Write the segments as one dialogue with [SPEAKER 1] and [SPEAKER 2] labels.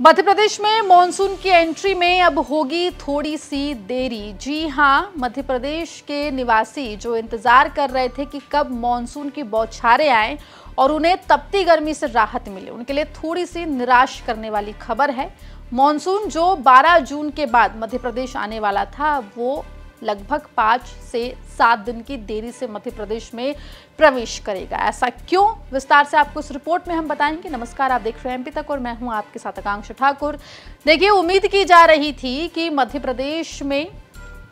[SPEAKER 1] मध्य प्रदेश में मॉनसून की एंट्री में अब होगी थोड़ी सी देरी। जी हाँ मध्य प्रदेश के निवासी जो इंतज़ार कर रहे थे कि कब मॉनसून की बौछारें आए और उन्हें तपती गर्मी से राहत मिले, उनके लिए थोड़ी सी निराश करने वाली खबर है। मॉनसून जो 12 जून के बाद मध्य प्रदेश आने वाला था, वो लगभग पाँच से सात दिन की देरी से मध्य प्रदेश में प्रवेश करेगा। ऐसा क्यों? विस्तार से आपको इस रिपोर्ट में हम बताएँगे। नमस्कार, आप देख रहे हैं एमपी तक और मैं हूँ आपके साथ आकांक्षा ठाकुर। देखिए, उम्मीद की जा रही थी कि मध्य प्रदेश में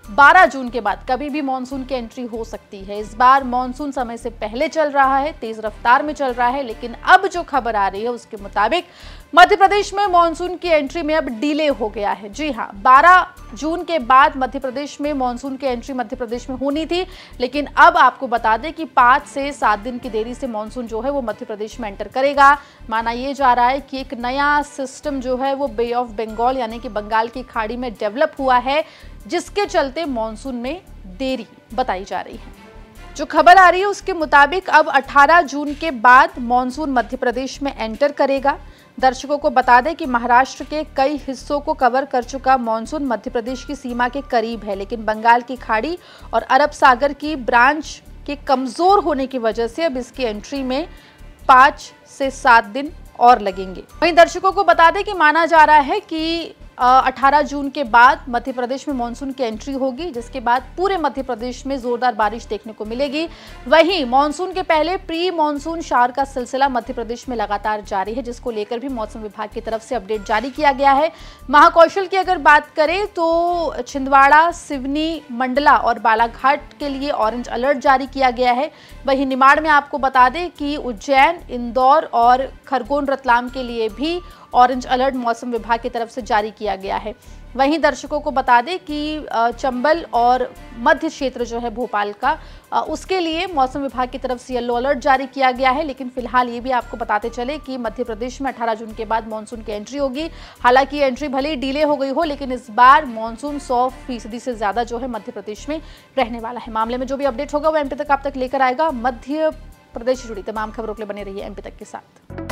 [SPEAKER 1] 12 जून के बाद कभी भी मानसून की एंट्री हो सकती है। इस बार मानसून समय से पहले चल रहा है, तेज रफ्तार में चल रहा है, लेकिन अब जो खबर आ रही है, उसके मुताबिक मध्य प्रदेश में मानसून की एंट्री में अब डिले हो गया है। जी हाँ 12 जून के बाद मध्य प्रदेश में मानसून की एंट्री मध्य प्रदेश में होनी थी, लेकिन अब आपको बता दें कि पाँच से सात दिन की देरी से मानसून जो है, वो मध्य प्रदेश में एंटर करेगा। माना यह जा रहा है कि एक नया सिस्टम जो है, वो बे ऑफ़ बंगाल यानी कि बंगाल की खाड़ी में डेवलप हुआ है। जिसके चलते मानसून में देरी बताई जा रही है। जो खबर आ रही है, उसके मुताबिक अब 18 जून के बाद मानसून मध्य प्रदेश में एंटर करेगा। दर्शकों को बता दें कि महाराष्ट्र के कई हिस्सों को कवर कर चुका मानसून मध्य प्रदेश की सीमा के करीब है, लेकिन बंगाल की खाड़ी और अरब सागर की ब्रांच के कमज़ोर होने की वजह से अब इसकी एंट्री में पाँच से सात दिन और लगेंगे। वहीं दर्शकों को बता दें कि माना जा रहा है कि 18 जून के बाद मध्य प्रदेश में मानसून की एंट्री होगी, जिसके बाद पूरे मध्य प्रदेश में जोरदार बारिश देखने को मिलेगी। वहीं मानसून के पहले प्री मानसून शार का सिलसिला मध्य प्रदेश में लगातार जारी है, जिसको लेकर भी मौसम विभाग की तरफ़ से अपडेट जारी किया गया है। महाकौशल की अगर बात करें तो छिंदवाड़ा, सिवनी, मंडला और बालाघाट के लिए ऑरेंज अलर्ट जारी किया गया है। वहीं निमाड़ में आपको बता दें कि उज्जैन, इंदौर और खरगोन रतलाम के लिए भी ऑरेंज अलर्ट मौसम विभाग की तरफ़ से जारी किया गया है। वहीं दर्शकों को बता दें कि चंबल और मध्य क्षेत्र जो है भोपाल का उसके लिए मौसम विभाग की तरफ़ से येलो अलर्ट जारी किया गया है, लेकिन फ़िलहाल ये भी आपको बताते चले कि मध्य प्रदेश में 18 जून के बाद मानसून की एंट्री होगी। हालाँकि एंट्री भले ही डिले हो गई हो, लेकिन इस बार मानसून सौ फ़ीसदी से ज़्यादा जो है मध्य प्रदेश में रहने वाला है। मामले में जो भी अपडेट होगा वो एमपी तक आप तक लेकर आएगा। मध्य प्रदेश से जुड़ी तमाम खबरों के लिए बने रही है तक के साथ।